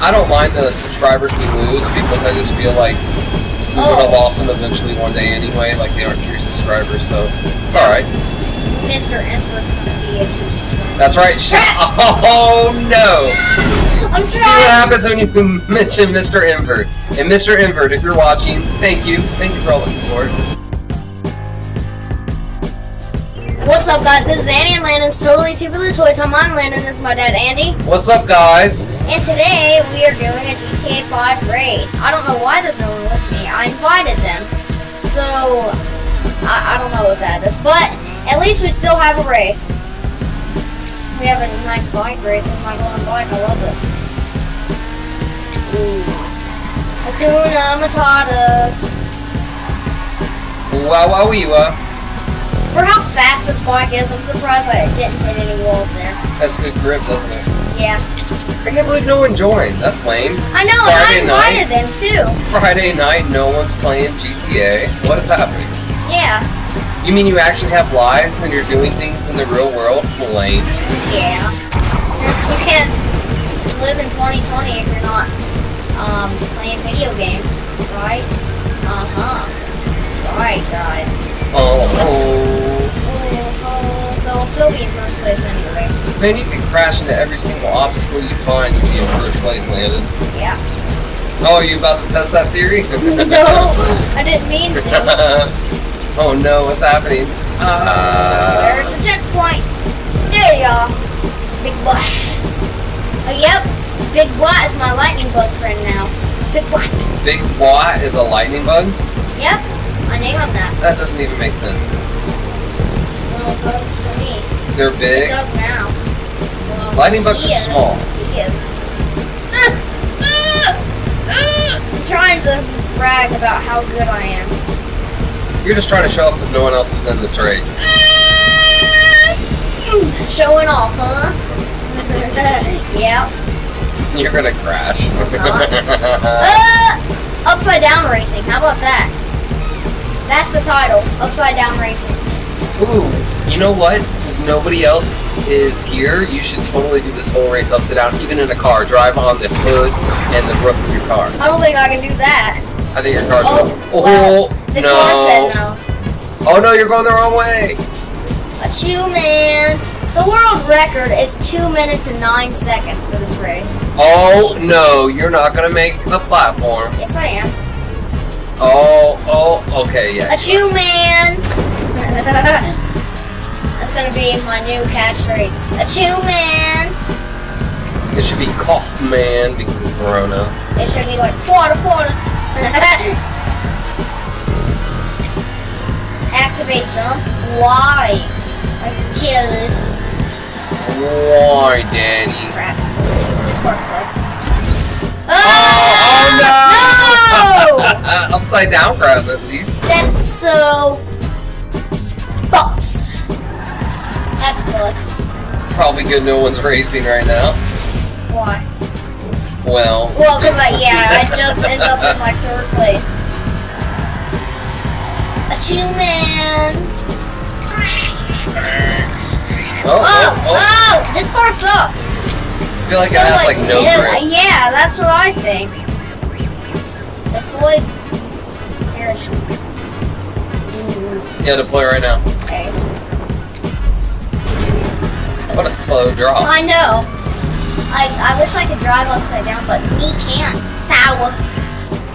I don't mind the subscribers we lose because I just feel like we would have Oh. lost them eventually one day anyway. Like they aren't true subscribers, so it's all right. Mr. Invert's gonna be a true subscriber. That's right. Oh no! I'm See what happens when you mention Mr. Invert. And Mr. Invert, if you're watching, thank you. Thank you for all the support. What's up, guys? This is Andy and Landon's Totally Blue Toys. I'm on Landon. This is my dad, Andy. What's up, guys? And today we are doing a GTA 5 race. I don't know why there's no one with me. I invited them. So, I, I don't know what that is. But at least we still have a race. We have a nice bike race. Oh my god, bike. I love it. Ooh. Hakuna Matata. Wow, wow, wee, wow. For how fast this bike is, I'm surprised that it didn't hit any walls there. That's good grip, doesn't it? Yeah. I can't believe no one joined. That's lame. I know, Friday and I invited them too. Friday night, no one's playing GTA. What is happening? Yeah. You mean you actually have lives and you're doing things in the real world? Lame. Yeah. You can't live in 2020 if you're not um, playing video games, right? Uh-huh. Alright, guys. Oh, oh, so I'll still be in first place anyway. Man, you can crash into every single obstacle you find and be in first place, Landon. Yeah. Oh, are you about to test that theory? no, I didn't mean to. oh no, what's happening? Uh, There's the checkpoint. There you are. Big boy. Oh, yep. Big boy is my lightning bug friend now. Big boy. Big Watt is a lightning bug? Yep. I name him that. That doesn't even make sense. It does to me. They're It big. does now. Well, Lightning bugs are is. small. He is. I'm trying to brag about how good I am. You're just trying to show up because no one else is in this race. Showing off, huh? yep. You're gonna crash. Uh, upside down racing. How about that? That's the title. Upside down racing. Ooh, you know what? Since nobody else is here, you should totally do this whole race upside down, even in a car. Drive on the hood and the roof of your car. I don't think I can do that. I think your car's Oh, oh, well, The no. car said no. Oh no, you're going the wrong way. A chew man. The world record is 2 minutes and 9 seconds for this race. Oh no, you're not gonna make the platform. Yes, I am. Oh, oh, okay, yeah. A chew man! That's gonna be my new catchphrase. A chew man! It should be cough man because of Corona. It should be like quarter, quarter. Activate jump. Why? I'm jealous. Why, Daddy? Crap. This car sucks. Oh, Ah! oh no! Upside down crash at least. That's so butts. That's butts. Probably good no one's racing right now. Why? Well. Well, because I yeah, I just ended up in like third place. Man. Oh, Oh, oh, oh, oh. this car sucks. I feel like So, it has like, no it- grip. Yeah, that's what I think. Deploy parachute. Yeah, deploy right now. okay. What a slow drop. I know. I I wish I could drive upside down, but he can't. Sour.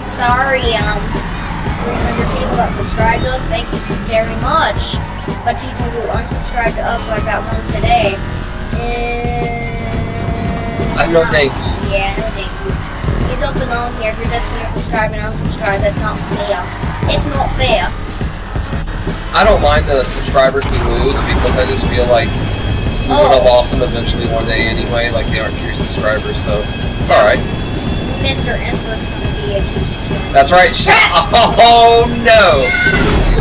Sorry, um, 300 people that subscribe to us. Thank you very much. But people who unsubscribe to us, like that one today, uh, Uh, no thank you. Yeah, no thank you. You don't belong here if you're just gonna subscribe and unsubscribe. That's not fair. It's not fair. I don't mind the subscribers we lose because I just feel like we would have Oh. lost them eventually one day anyway. Like they aren't true subscribers, so it's all right. Mr. Invert's gonna be a true subscriber. That's right. Oh no!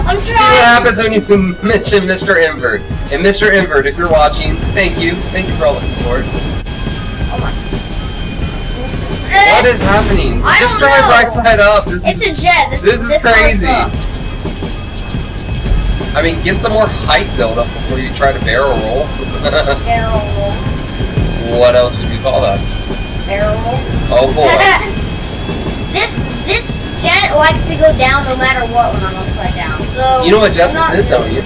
I'm See what happens when you mention Mr. Invert. And Mr. Invert, if you're watching, thank you. Thank you for all the support. Oh my. What is happening? Just drive know. right side up. This It's is. a jet. This, This is this car crazy. I mean, get some more height build up before you try to barrel roll. Barrel roll. what else would you call that? barrel. roll. Oh boy. this this jet likes to go down no matter what when I'm upside down. So You know what jet this is, don't you?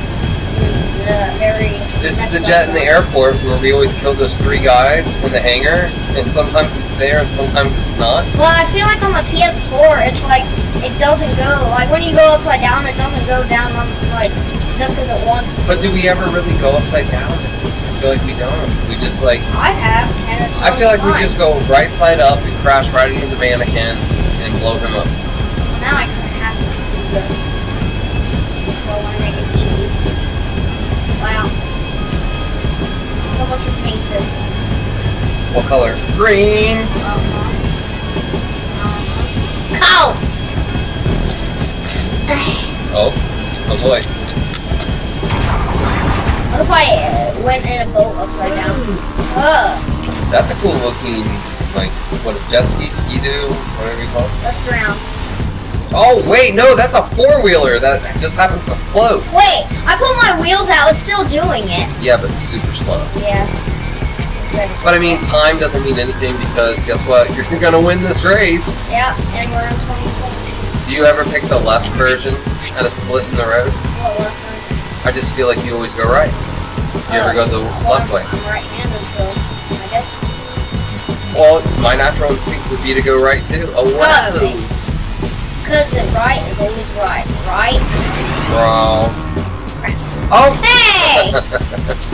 The very. This is the jet in the airport where we always kill those three guys in the hangar, and sometimes it's there and sometimes it's not. Well, I feel like on the PS4, it's like it doesn't go like when you go upside down, it doesn't go down on like just because it wants to. But do we ever really go upside down? I feel like we don't. We just like I have, and it's. I feel like we just go right side up and crash right into the mannequin and blow him up. Now I kind of have to do this. Well, I want to make it easy. Wow. This. What color? Green. Cows! Oh, oh boy. what if I uh, went in a boat upside down? Ugh. That's a cool looking, like, what a jet ski, ski do, whatever you call it. Let's. Oh wait, no, that's a four wheeler that just happens to float. Wait, I put my wheels out. It's still doing it. Yeah, but super slow. Yeah. But I mean, time doesn't mean anything because guess what? You're gonna win this race. Yeah, and we're on 20. Do you ever pick the left version at a split in the road? What left version? I just feel like you always go right. You ever go the Well, left way? I'm right-handed, so I guess. Well, my natural instinct would be to go right too. Oh wow, Because right is always right. Right? bro. Crap. Oh. Hey!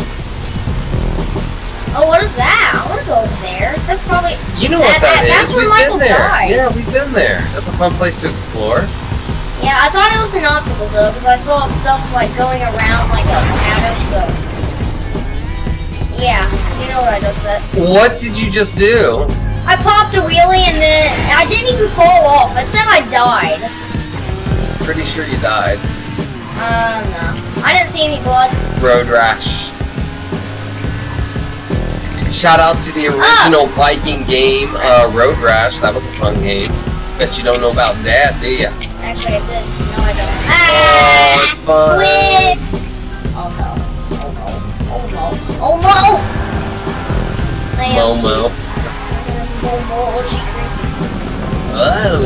oh, what is that? I want to go over there. That's probably. you know what That- that that- is? that's where We've Michael been there. dies. Yeah, we've been there. That's a fun place to explore. Yeah, I thought it was an obstacle though, because I saw stuff like going around like a pattern, so. Yeah, you know what I just said. What did you just do? I popped a wheelie and then I didn't even fall off. It said I died. Pretty sure you died. Uh, no. I didn't see any blood. Road rash. Shout out to the Ah! original Viking game, uh, Road Rash. That was a fun game. Bet you don't know about that, do you? Actually, I did. No, I don't. Oh, Ah! it's fun. Twig! Oh no. Oh no. Oh no. Oh no! Momo. Momo. Oh, she creepy. Oh.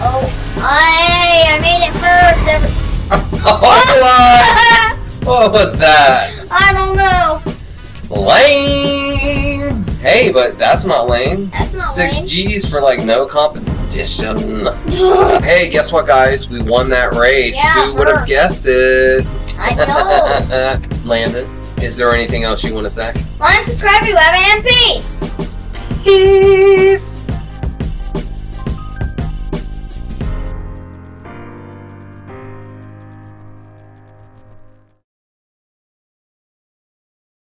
Oh. Hey, I made it first. Every- what? what was that? I don't know. Lame. Hey, but that's not lame. That's not Six lame. G's for like no competition. Hey, guess what, guys? We won that race. Yeah, Who would have guessed it? I know. Landon, is there anything else you want to say? Line, subscribe, you have and peace. Peace.